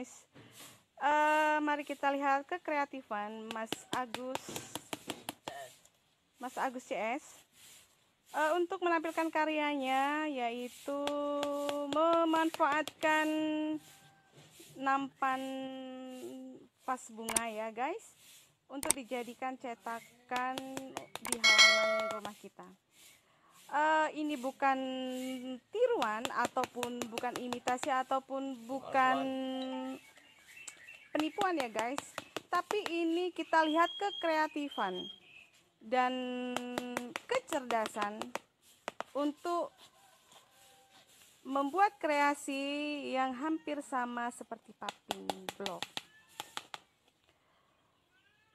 guys. Eh, mari kita lihat kekreatifan Mas Agus Mas Agus CS Eh, untuk menampilkan karyanya yaitu memanfaatkan nampan vas bunga ya guys untuk dijadikan cetakan di halaman rumah kita. Eh, ini bukan tiruan ataupun bukan imitasi ataupun bukan penipuan ya guys. Tapi ini kita lihat kekreatifan dan kecerdasan untuk membuat kreasi yang hampir sama seperti paping blok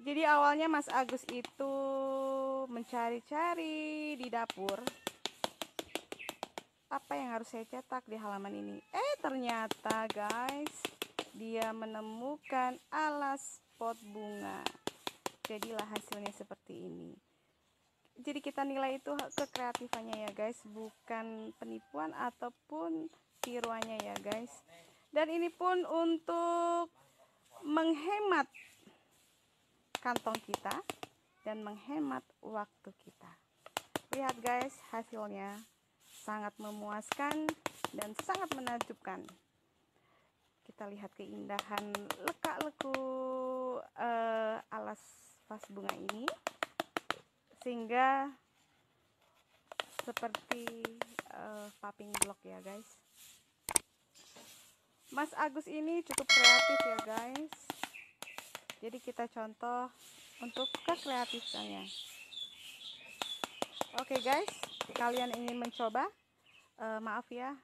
jadi awalnya Mas Agus itu mencari-cari di dapur apa yang harus saya cetak di halaman ini. Eh ternyata guys dia menemukan alas pot bunga. Jadilah hasilnya seperti ini. Jadi kita nilai itu kekreatifannya ya guys. Bukan penipuan ataupun tiruannya ya guys. Dan ini pun untuk menghemat kantong kita dan menghemat waktu kita. Lihat guys hasilnya sangat memuaskan dan sangat menakjubkan kita lihat keindahan lekak-leku uh, alas vas bunga ini. Sehingga seperti uh, paping blok ya guys. Mas Agus ini cukup kreatif ya guys. Jadi kita contoh untuk kekreatifannya. Oke okay guys. Kalian ingin mencoba? Uh, maaf ya.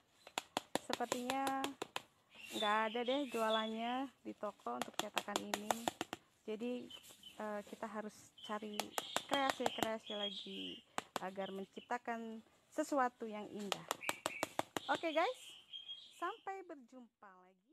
Sepertinya nggak ada deh jualannya di toko untuk cetakan ini. Jadi uh, kita harus cari kreasi-kreasi lagi agar menciptakan sesuatu yang indah. Oke okay guys. Sampai berjumpa lagi